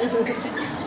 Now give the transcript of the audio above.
Uhum.